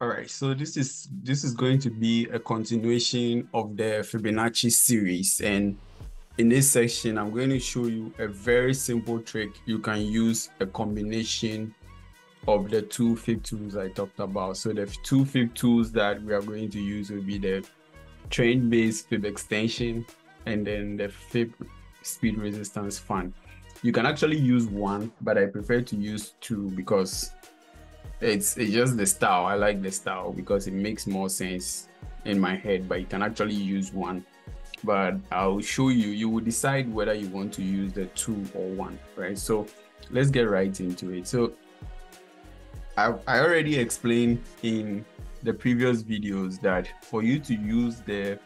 All right, so this is this is going to be a continuation of the Fibonacci series and in this section I'm going to show you a very simple trick you can use a combination of the two fib tools I talked about. So the two fib tools that we are going to use will be the trend based fib extension and then the fib speed resistance fan. You can actually use one, but I prefer to use two because it's it's just the style. I like the style because it makes more sense in my head, but you can actually use one. But I'll show you, you will decide whether you want to use the two or one, right? So let's get right into it. So I, I already explained in the previous videos that for you to use the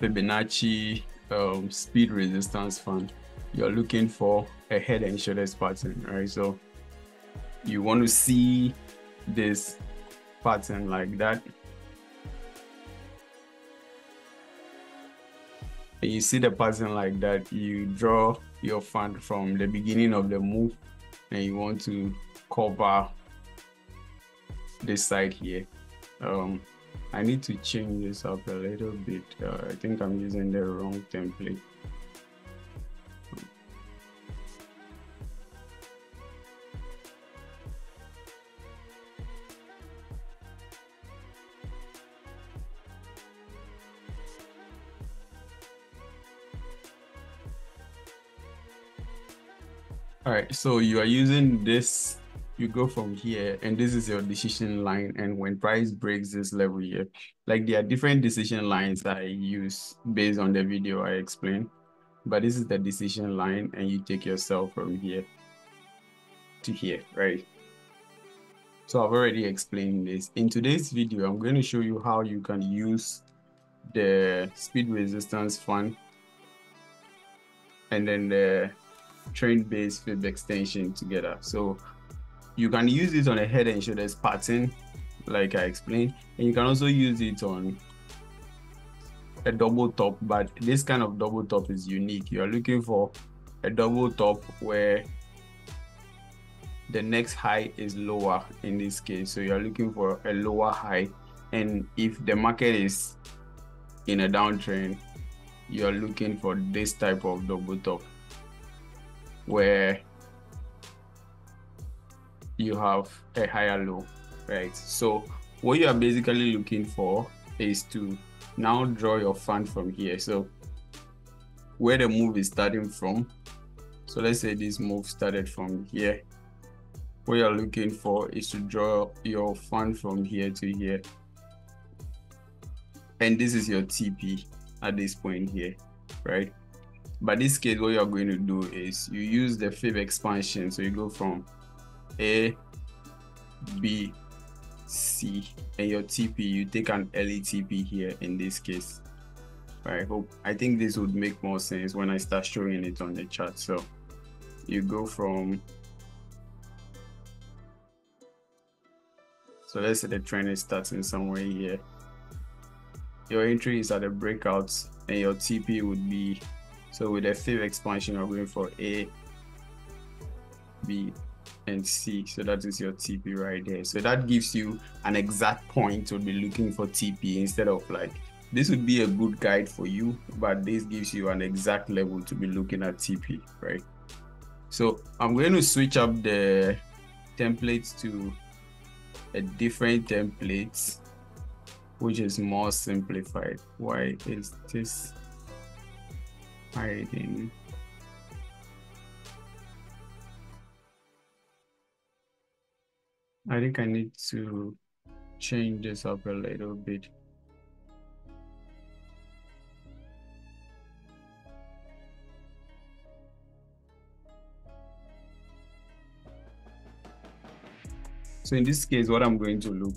Fibonacci um, speed resistance fan, you're looking for a head and shoulders pattern, right? So you want to see this pattern like that. You see the pattern like that, you draw your fan from the beginning of the move and you want to cover this side here. Um, I need to change this up a little bit. Uh, I think I'm using the wrong template. So you are using this, you go from here, and this is your decision line. And when price breaks this level here, like there are different decision lines I use based on the video I explained, but this is the decision line, and you take yourself from here to here, right? So I've already explained this. In today's video, I'm going to show you how you can use the speed resistance fan and then the trend based fib extension together. So you can use it on a head and shoulders pattern, like I explained, and you can also use it on a double top, but this kind of double top is unique. You are looking for a double top where the next high is lower in this case. So you're looking for a lower high. And if the market is in a downtrend, you're looking for this type of double top where you have a higher low, right? So what you are basically looking for is to now draw your fan from here. So where the move is starting from. So let's say this move started from here. What you're looking for is to draw your fan from here to here. And this is your TP at this point here, right? But this case, what you're going to do is you use the fib expansion. So you go from A, B, C, and your TP, you take an LETP here in this case. I hope, I think this would make more sense when I start showing it on the chart. So you go from, so let's say the trend is starting somewhere here. Your entry is at the breakouts and your TP would be so with the fib expansion, you're going for A, B, and C. So that is your TP right there. So that gives you an exact point to be looking for TP instead of like, this would be a good guide for you, but this gives you an exact level to be looking at TP, right? So I'm going to switch up the templates to a different template, which is more simplified. Why is this hiding. I think I need to change this up a little bit. So in this case, what I'm going to look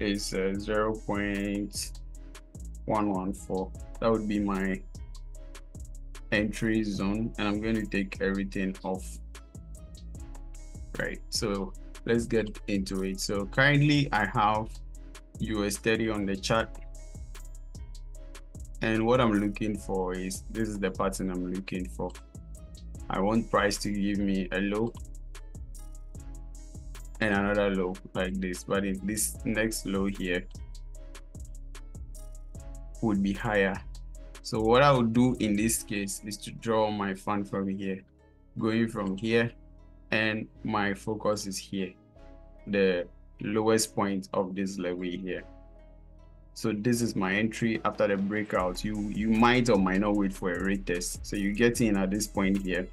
is uh, 0 0.114. That would be my entry zone and I'm going to take everything off. Right so let's get into it. So currently I have US 30 on the chart. And what I'm looking for is this is the pattern I'm looking for. I want price to give me a low and another low like this but in this next low here would be higher so what i would do in this case is to draw my fan from here going from here and my focus is here the lowest point of this level here so this is my entry after the breakout you you might or might not wait for a retest so you get in at this point here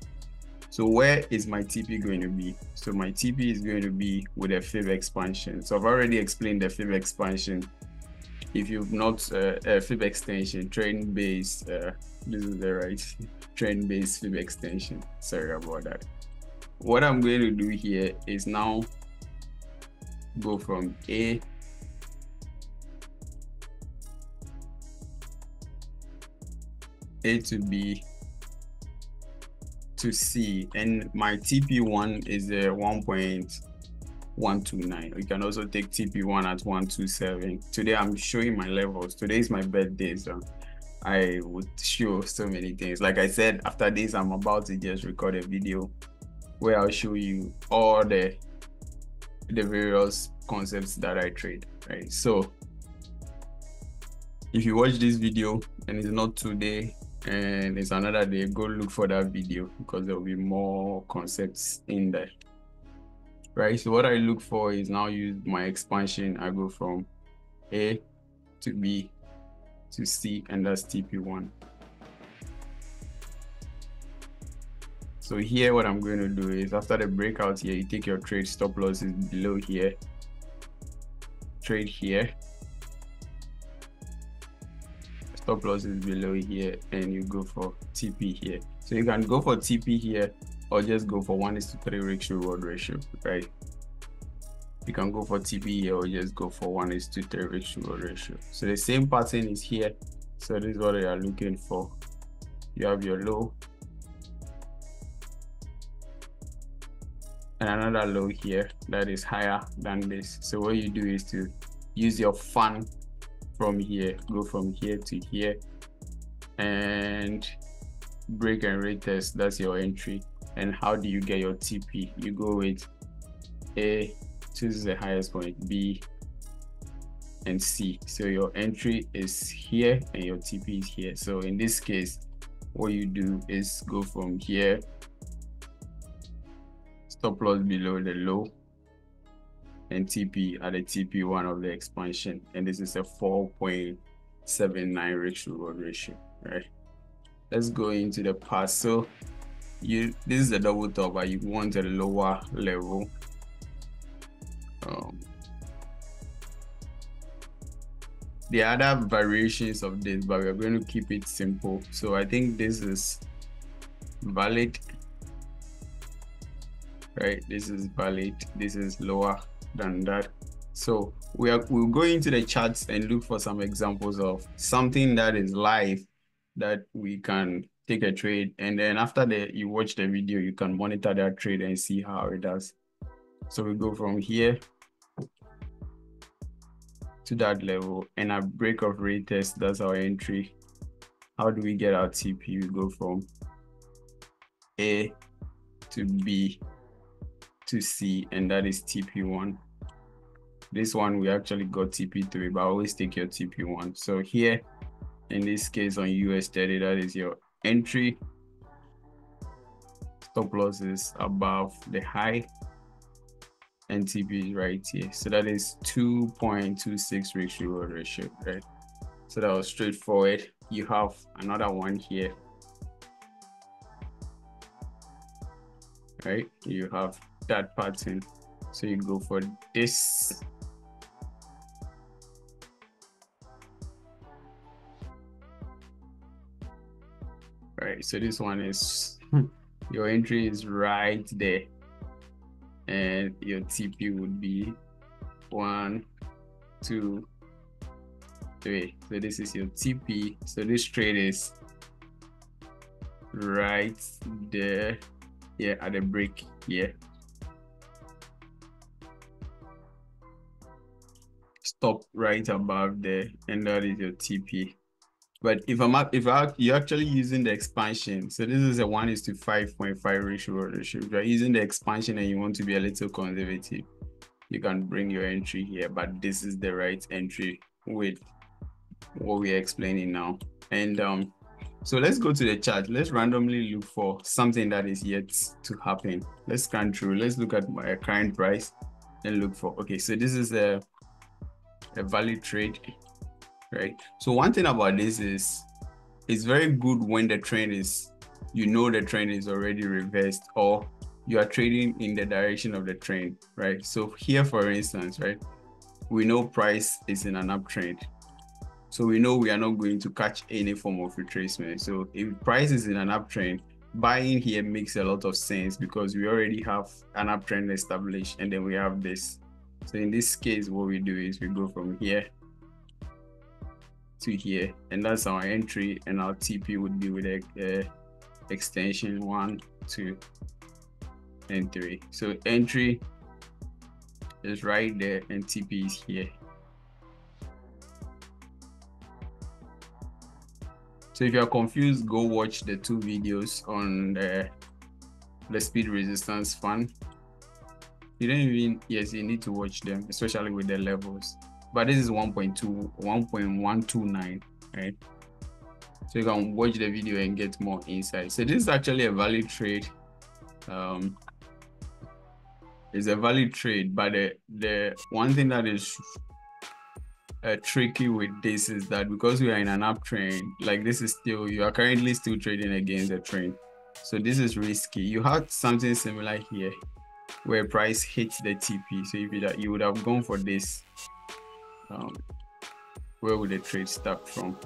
so where is my TP going to be? So my TP is going to be with a fib expansion. So I've already explained the fib expansion if you've not uh, a fib extension, trend base, uh, this is the right trend base fib extension. Sorry about that. What I'm going to do here is now go from A A to B to C and my TP1 is uh, a 1.0 129. You can also take TP1 at 127. Today I'm showing my levels. Today is my birthday, so I would show so many things. Like I said, after this, I'm about to just record a video where I'll show you all the the various concepts that I trade. Right. So if you watch this video and it's not today and it's another day, go look for that video because there will be more concepts in there right so what i look for is now use my expansion i go from a to b to c and that's tp1 so here what i'm going to do is after the breakout here you take your trade stop loss is below here. Trade here. Stop loss is below here and you go for TP here. So you can go for TP here or just go for one is to three risk reward ratio, right? You can go for TP or just go for one is to three risk reward ratio. So the same pattern is here. So this is what you are looking for. You have your low and another low here that is higher than this. So what you do is to use your fan from here, go from here to here and break and retest. That's your entry. And how do you get your TP? You go with A, choose the highest point, B, and C. So your entry is here and your TP is here. So in this case, what you do is go from here, stop loss below the low, and TP at the TP1 of the expansion. And this is a 4.79 risk reward ratio, right? Let's go into the pass. So you this is a double top, but you want a lower level. Um, are other variations of this, but we're going to keep it simple. So I think this is valid. Right, this is valid. This is lower than that. So we are we'll go into the charts and look for some examples of something that is live that we can take a trade. And then after that, you watch the video, you can monitor that trade and see how it does. So we go from here to that level and a break of retest, that's our entry. How do we get our TP? We go from A to B to C, and that is TP1. This one, we actually got TP3, but always take your TP1. So here, in this case on US 30, that is your entry. Stop loss is above the high and TP is right here. So that is 2.26 risk reward ratio, right? So that was straightforward. You have another one here. Right, you have that pattern. So you go for this. Right, so this one is hmm. your entry is right there. And your TP would be one, two, three. So this is your TP. So this trade is right there. Yeah, at the break yeah stop right above there, and that is your TP. But if I'm if I, you're actually using the expansion, so this is a one is to 5.5 ratio ratio. If you're using the expansion and you want to be a little conservative, you can bring your entry here but this is the right entry with what we're explaining now. And um so let's go to the chart let's randomly look for something that is yet to happen. Let's scan through. Let's look at my current price and look for okay so this is a a valid trade right so one thing about this is it's very good when the trend is you know the trend is already reversed or you are trading in the direction of the trend, right? So here, for instance, right, we know price is in an uptrend. So we know we are not going to catch any form of retracement. So if price is in an uptrend, buying here makes a lot of sense because we already have an uptrend established and then we have this. So in this case, what we do is we go from here to here and that's our entry and our TP would be with a, uh, extension one, two, and 3. So entry is right there and TP is here. So if you're confused, go watch the two videos on the, the speed resistance fan. You don't even, yes, you need to watch them, especially with the levels. But this is 1.2, 1.129, right? So you can watch the video and get more insight. So this is actually a valid trade. Um, it's a valid trade, but the the one thing that is uh, tricky with this is that because we are in an uptrend, like this is still you are currently still trading against the trend, so this is risky. You had something similar here, where price hits the TP. So if you you would have gone for this, um, where would the trade start from?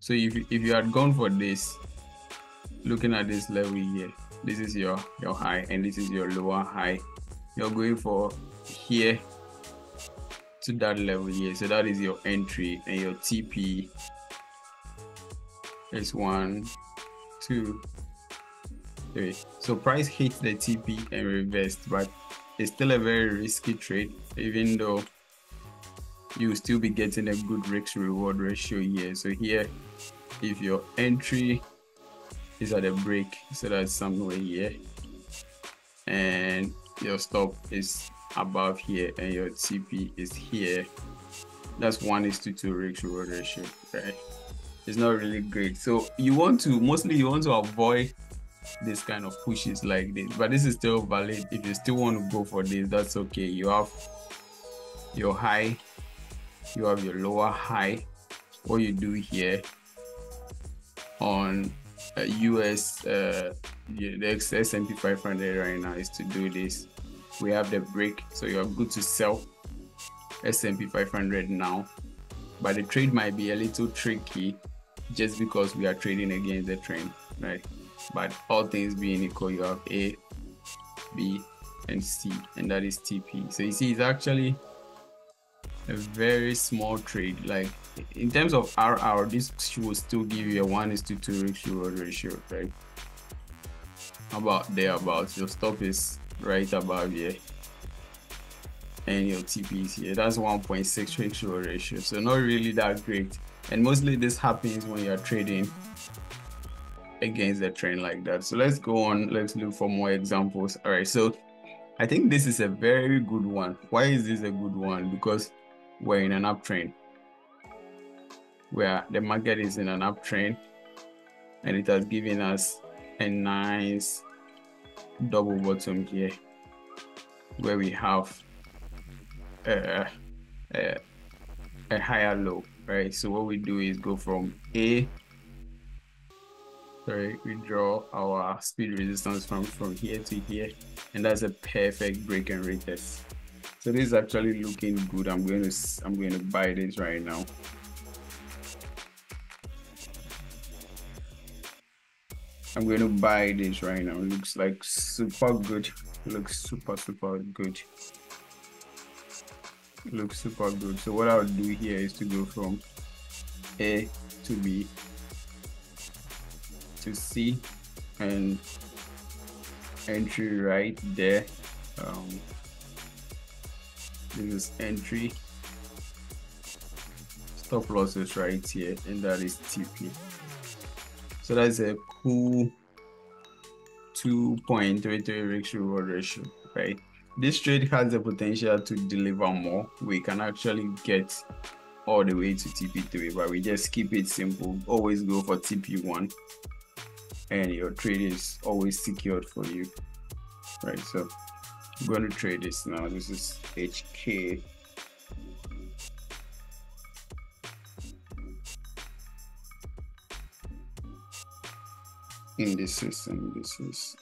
So if if you had gone for this, looking at this level here, this is your your high and this is your lower high you're going for here to that level here so that is your entry and your TP is one two three so price hits the TP and reversed but it's still a very risky trade even though you will still be getting a good risk reward ratio here so here if your entry is at a break so that's somewhere here and your stop is above here and your TP is here, that's one is to two risk reward ratio, right? It's not really great. So you want to mostly you want to avoid this kind of pushes like this, but this is still valid. If you still want to go for this, that's okay. You have your high, you have your lower high. What you do here on US uh, the S&P 500 right now is to do this. We have the break, so you're good to sell S&P 500 now. But the trade might be a little tricky just because we are trading against the trend, right? But all things being equal, you have A, B, and C, and that is TP. So you see, it's actually a very small trade. Like in terms of RR, this will still give you a one is to two ratio ratio, right? about there about your stop is right above here. And your TP is here. That's 1.6 ratio ratio. So not really that great. And mostly this happens when you're trading against the trend like that. So let's go on. Let's look for more examples. All right. So I think this is a very good one. Why is this a good one? Because we're in an uptrend where the market is in an uptrend and it has given us a nice double bottom here where we have a, a, a higher low right? So what we do is go from a sorry we draw our speed resistance from from here to here and that's a perfect break and retest so this is actually looking good i'm going to i'm going to buy this right now I'm going to buy this right now. It looks like super good. looks super, super good. looks super good. So what I'll do here is to go from A to B to C and entry right there. Um, this is entry. Stop losses right here and that is TP. So that's a cool 2.33 ratio reward ratio, right? this trade has the potential to deliver more. We can actually get all the way to TP3, but we just keep it simple. Always go for TP1 and your trade is always secured for you. Right, so I'm going to trade this now. This is HK. In this system, this is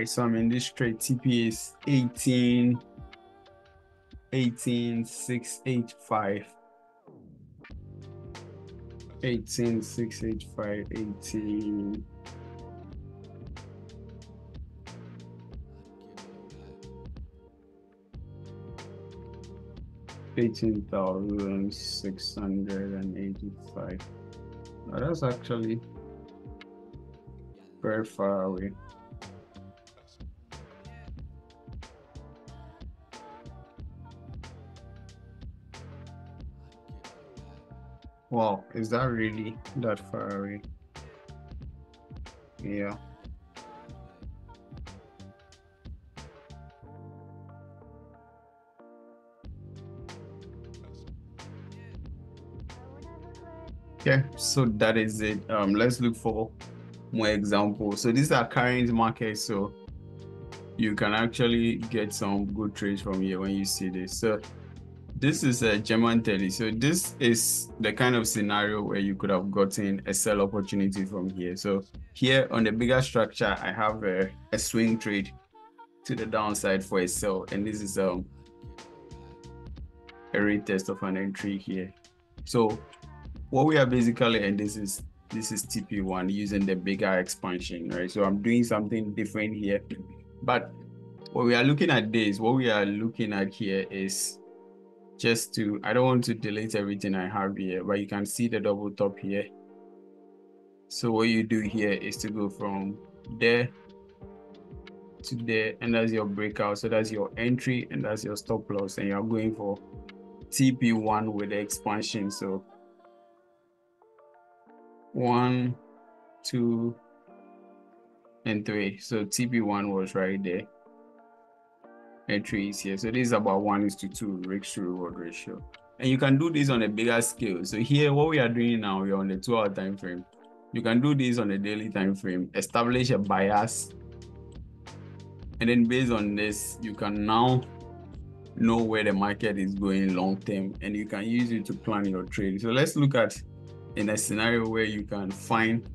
right, so I'm in this trade. TP is 18, 18, 6, 8, 5. 18, 6, 8, 5, 18. Eighteen thousand six hundred and eighty-five. that's actually very far away. Wow, is that really that far away? Yeah. Yeah, so that is it. Um, let's look for more examples. So these are current markets, so you can actually get some good trades from here when you see this. So this is a German telly. So this is the kind of scenario where you could have gotten a sell opportunity from here. So here on the bigger structure, I have a, a swing trade to the downside for a sell. And this is um, a retest of an entry here. So what we are basically, and this is this is TP1 using the bigger expansion, right? So I'm doing something different here. But what we are looking at this, what we are looking at here is just to, I don't want to delete everything I have here, but you can see the double top here. So what you do here is to go from there to there, and that's your breakout. So that's your entry and that's your stop loss, and you're going for TP1 with the expansion. So one, two, and three. So TP1 was right there entries here. So this is about one is to two risk to reward ratio. And you can do this on a bigger scale. So here, what we are doing now, we're on a two hour time frame. You can do this on a daily time frame, establish a bias. And then based on this, you can now know where the market is going long term and you can use it to plan your trade. So let's look at in a scenario where you can find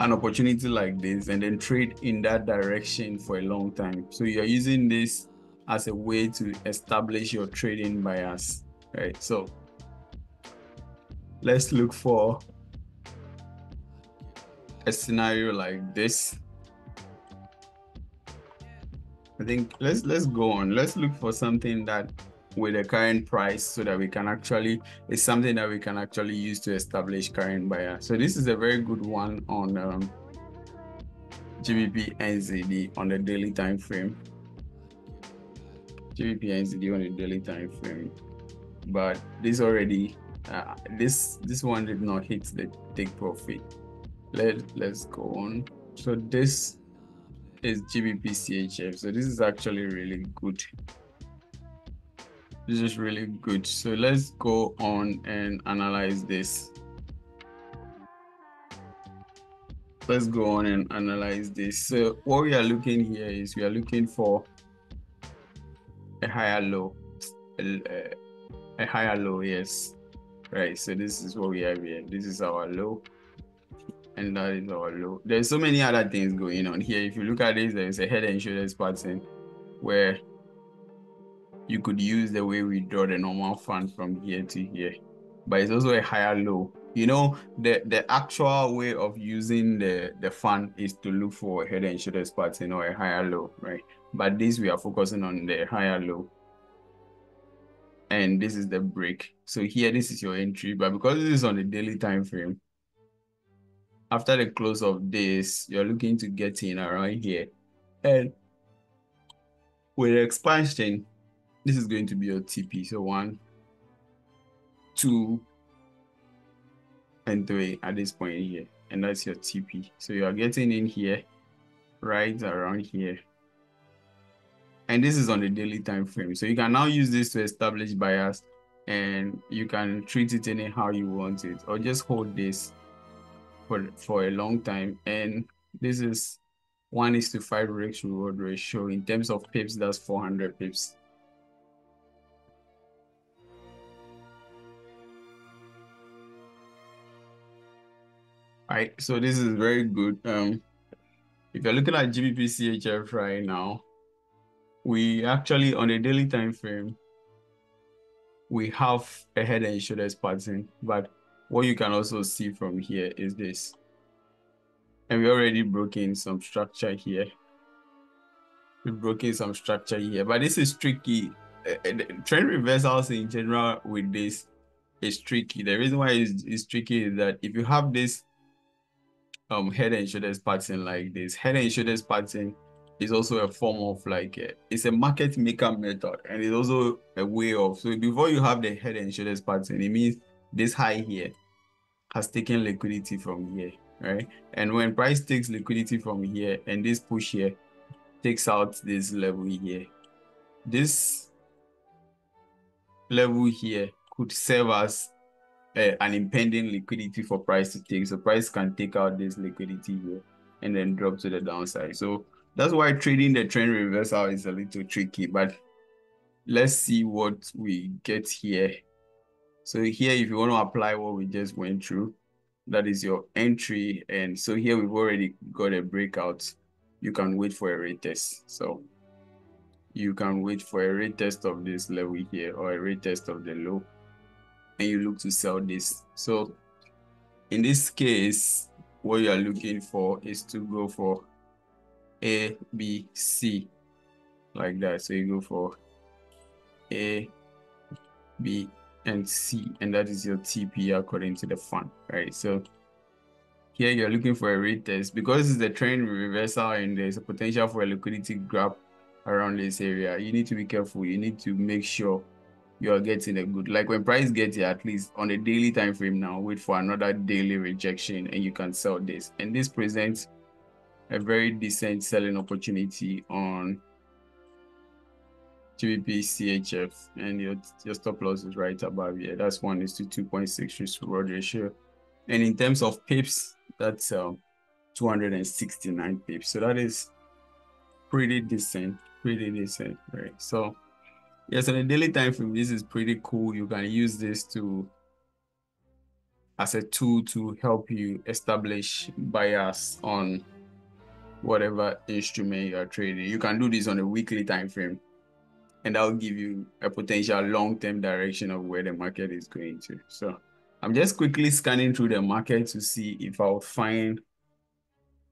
an opportunity like this and then trade in that direction for a long time. So you're using this as a way to establish your trading bias, right? So let's look for a scenario like this. I think let's let's go on. Let's look for something that with the current price so that we can actually it's something that we can actually use to establish current buyer. So this is a very good one on um, GBP NZD on the daily time frame. GBP NZD on the daily time frame. But this already uh, this this one did not hit the take profit. Let let's go on. So this is GBP CHF so this is actually really good this is really good. So let's go on and analyze this. Let's go on and analyze this. So what we are looking here is we are looking for a higher low, a, a higher low, yes. Right, so this is what we have here. This is our low and that is our low. There's so many other things going on here. If you look at this, there's a head and shoulders pattern where you could use the way we draw the normal fan from here to here. But it's also a higher low. You know the the actual way of using the the fan is to look for a head and shoulders pattern or a higher low right? But this we are focusing on the higher low. And this is the break. So here, this is your entry, but because this is on the daily time frame, after the close of this, you're looking to get in around here. And with expansion, this is going to be your TP. So one, two, and three at this point here. And that's your TP. So you are getting in here, right around here. And this is on the daily time frame. So you can now use this to establish bias and you can treat it anyhow you want it or just hold this for, for a long time. And this is one is to five risk reward ratio. In terms of pips, that's 400 pips. Right, so this is very good. Um, if you're looking at GBP CHF right now, we actually on a daily time frame, we have a head and shoulders pattern, but what you can also see from here is this. And we already broken some structure here. We've broken some structure here, but this is tricky. Uh, trend reversals in general with this is tricky. The reason why it's, it's tricky is that if you have this um head and shoulders pattern like this, head and shoulders pattern is also a form of like a, it's a market maker method and it's also a way of so before you have the head and shoulders pattern, it means this high here has taken liquidity from here right? And when price takes liquidity from here and this push here takes out this level here, this level here could serve as uh, an impending liquidity for price to take. So price can take out this liquidity here and then drop to the downside. So that's why trading the trend reversal is a little tricky, but let's see what we get here. So here, if you want to apply what we just went through, that is your entry. And so here we've already got a breakout. You can wait for a retest. So you can wait for a retest of this level here or a retest of the low you look to sell this. So in this case, what you are looking for is to go for A, B, C like that. So you go for A, B, and C, and that is your TP according to the fund, right? So here you're looking for a retest because it's the trend reversal and there's a potential for a liquidity grab around this area. You need to be careful. You need to make sure you are getting a good like when price gets here at least on a daily time frame now wait for another daily rejection and you can sell this and this presents a very decent selling opportunity on GBP CHF and your, your stop loss is right above here. That's one is to 2.6 risk reward ratio. And in terms of pips, that's um, 269 pips. So that is pretty decent, pretty decent, right? So yes, on a daily time frame, this is pretty cool. You can use this to as a tool to help you establish bias on whatever instrument you are trading. You can do this on a weekly time frame and that will give you a potential long-term direction of where the market is going to. So I'm just quickly scanning through the market to see if I'll find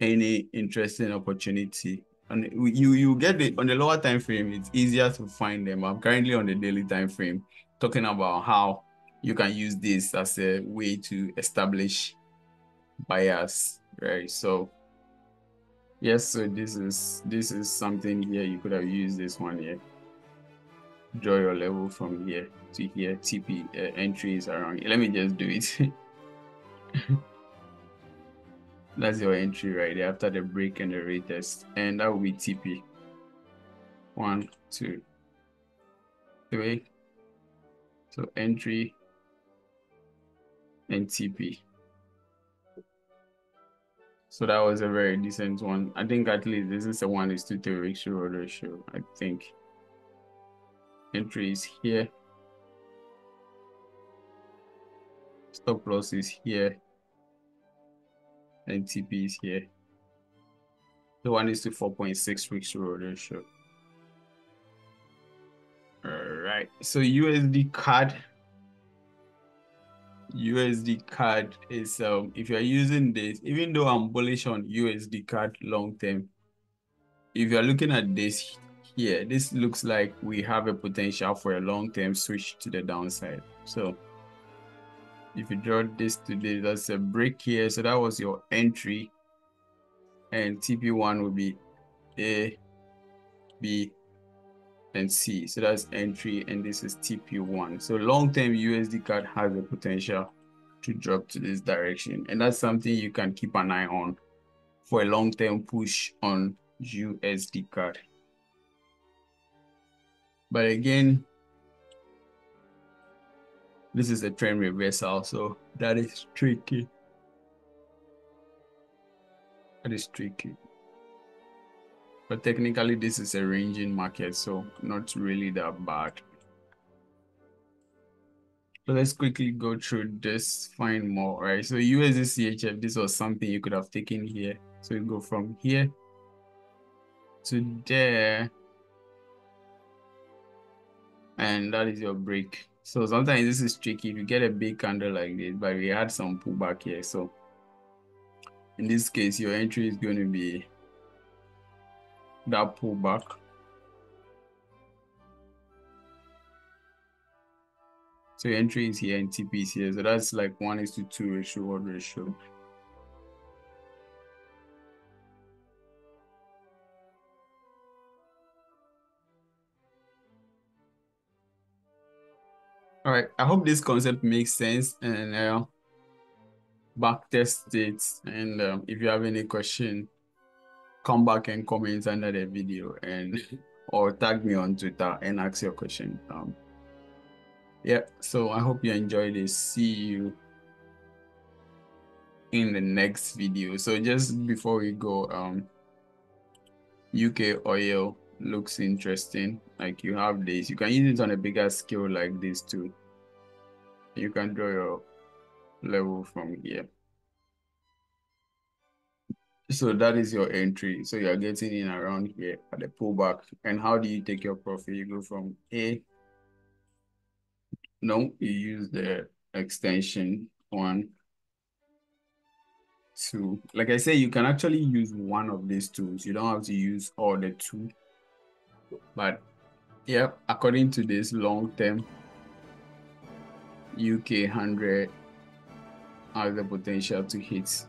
any interesting opportunity. And you you get it on the lower time frame, it's easier to find them. I'm currently on the daily time frame talking about how you can use this as a way to establish bias, right? So yes, so this is this is something here. You could have used this one here draw your level from here to here TP uh, entries around here. Let me just do it. That's your entry right there after the break and the retest. And that will be TP. One, two, three. So entry and TP. So that was a very decent one. I think at least this is a one is two three ratio ratio. I think entry is here. Stop loss is here. And TP is here. The one is to 4.6 weeks ratio. All right. So USD CAD. USD CAD is um if you're using this, even though I'm bullish on USD CAD long term, if you're looking at this here, this looks like we have a potential for a long-term switch to the downside. So if you draw this today, that's a break here. So that was your entry. And TP1 will be A, B, and C. So that's entry, and this is TP1. So long-term USD CAD has the potential to drop to this direction. And that's something you can keep an eye on for a long-term push on USD CAD. But again, this is a trend reversal, so that is tricky. That is tricky. But technically, this is a ranging market, so not really that bad. So let's quickly go through this, find more, right? So USD CHF, this was something you could have taken here. So you go from here to there, and that is your break. So sometimes this is tricky. If you get a big candle like this, but we had some pullback here. So in this case, your entry is going to be that pullback. So your entry is here and TP is here. So that's like one is to two ratio, one ratio. All right, I hope this concept makes sense and uh, back test it. And um, if you have any question, come back and comment under the video and or tag me on Twitter and ask your question. Um, yeah, so I hope you enjoyed this. See you in the next video. So just before we go, um, UK oil looks interesting. Like you have this, you can use it on a bigger scale like this too. You can draw your level from here. So that is your entry. So you're getting in around here at the pullback. And how do you take your profit? You go from A. No, you use the extension one, two. Like I say, you can actually use one of these tools. You don't have to use all the two. But yeah, according to this long term UK 100 has the potential to hit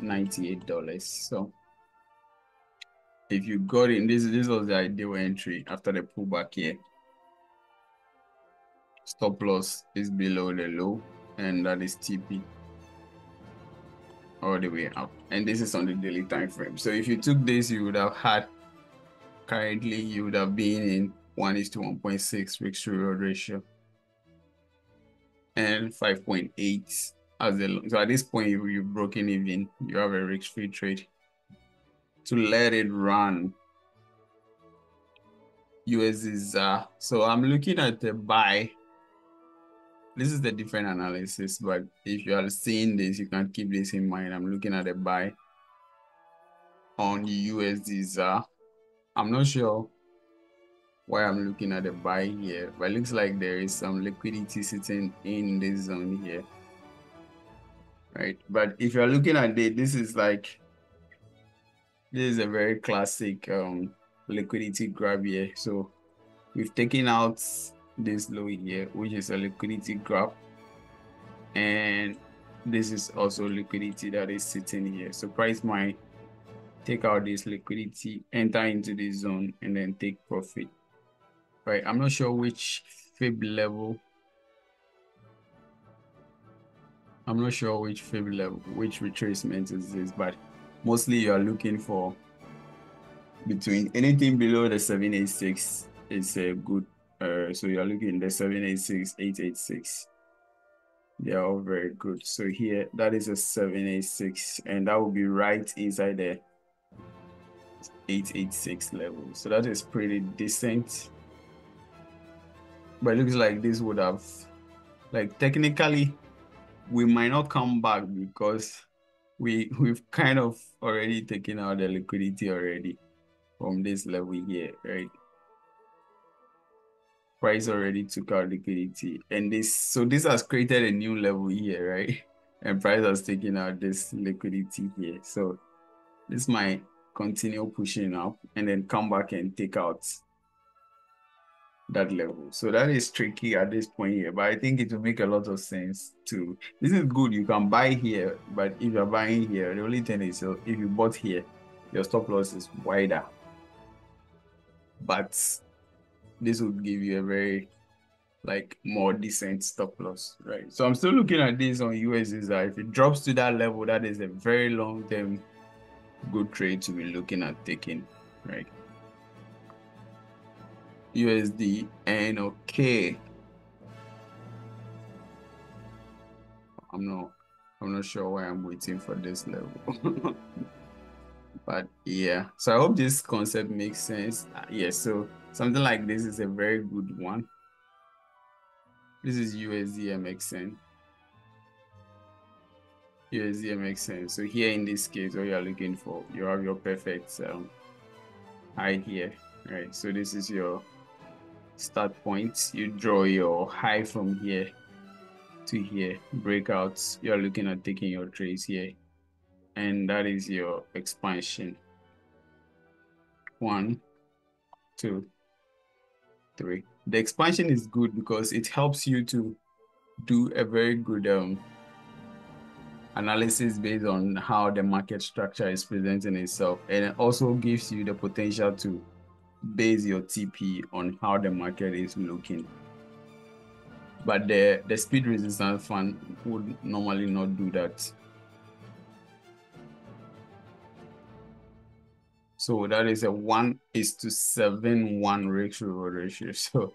$98. So if you got in, this this was the ideal entry after the pullback here. Stop loss is below the low, and that is TP all the way up. And this is on the daily time frame. So if you took this, you would have had currently you would have been in 1 is to 1.6 risk reward ratio and 5.8 as the so at this point you, you've broken even. You have a risk free trade. To let it run USD uh, so I'm looking at the buy. This is the different analysis but if you are seeing this you can keep this in mind. I'm looking at the buy on USD uh, I'm not sure why I'm looking at the buy here, but it looks like there is some liquidity sitting in this zone here. Right, but if you're looking at it, this is like this is a very classic um, liquidity grab here. So we've taken out this low here, which is a liquidity grab, and this is also liquidity that is sitting here. So price might take out this liquidity, enter into this zone, and then take profit right? I'm not sure which fib level. I'm not sure which fib level, which retracement is this, but mostly you are looking for between anything below the 786 is a good, uh, so you're looking the 786, 886. They are all very good. So here, that is a 786, and that will be right inside the 886 level. So that is pretty decent but it looks like this would have like technically we might not come back because we we've kind of already taken out the liquidity already from this level here right? Price already took out liquidity and this so this has created a new level here right? And price has taken out this liquidity here. So this might continue pushing up and then come back and take out that level. So that is tricky at this point here, but I think it will make a lot of sense too. This is good. You can buy here, but if you're buying here, the only thing is if you bought here, your stop loss is wider. But this would give you a very like more decent stop loss, right? So I'm still looking at this on USD. If it drops to that level, that is a very long term good trade to be looking at taking, right? USD and okay. I'm not I'm not sure why I'm waiting for this level. but yeah, so I hope this concept makes sense. Uh, yeah, so something like this is a very good one. This is USD MXN. USD MXN. So here in this case, what you're looking for, you have your perfect um, high here, right? So this is your start point. You draw your high from here to here. Breakouts, you're looking at taking your trace here. And that is your expansion. One, two, three. The expansion is good because it helps you to do a very good um, analysis based on how the market structure is presenting itself. And it also gives you the potential to base your TP on how the market is looking. But the, the speed resistance fan would normally not do that. So that is a one is to seven one ratio ratio. So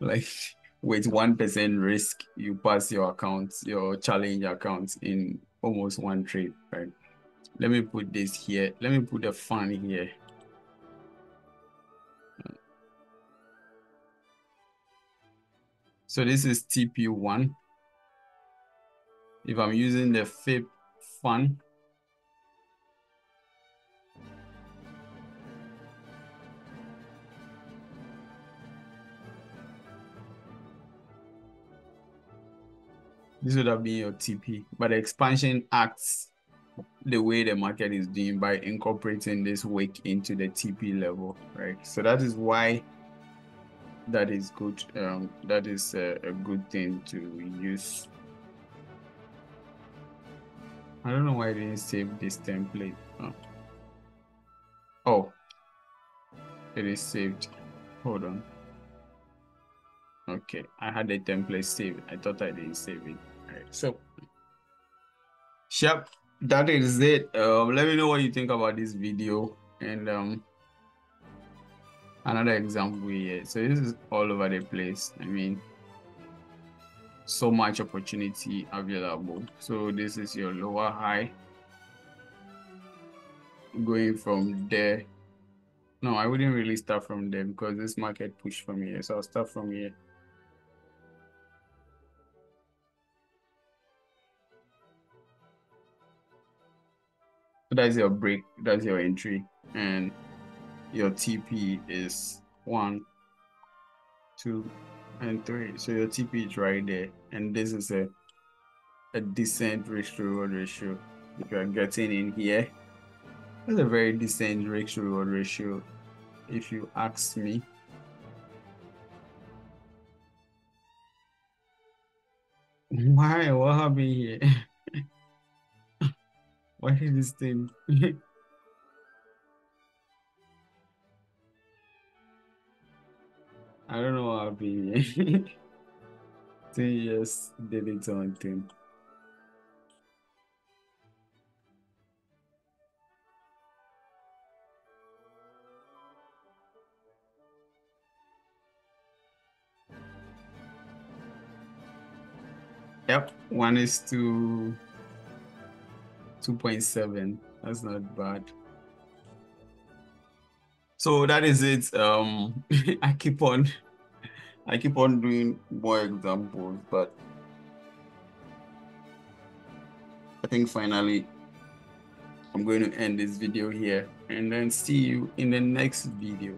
like with one percent risk, you pass your account, your challenge account in almost one trade, right? Let me put this here. Let me put the fan here. So this is TP1. If I'm using the fib fan, this would have been your TP, but the expansion acts the way the market is doing by incorporating this wick into the TP level, right? So that is why that is good. Um, that is a, a good thing to use. I don't know why I didn't save this template. Oh. oh, it is saved. Hold on. Okay, I had a template saved. I thought I didn't save it. All right, so, yep, that is it. Um, let me know what you think about this video and um, another example here. So this is all over the place. I mean, so much opportunity available. So this is your lower high. Going from there. No, I wouldn't really start from there because this market pushed from here. So I'll start from here. So that's your break, that's your entry. And your TP is one, two, and three. So your TP is right there. And this is a, a decent risk reward ratio. If you are getting in here, that's a very decent risk reward ratio, if you ask me. Why? What happened here? Why did this thing? I don't know what happened. Two years its own thing. Yep, one is to 2.7. That's not bad. So that is it. Um, I keep on, I keep on doing more examples, but I think finally I'm going to end this video here and then see you in the next video.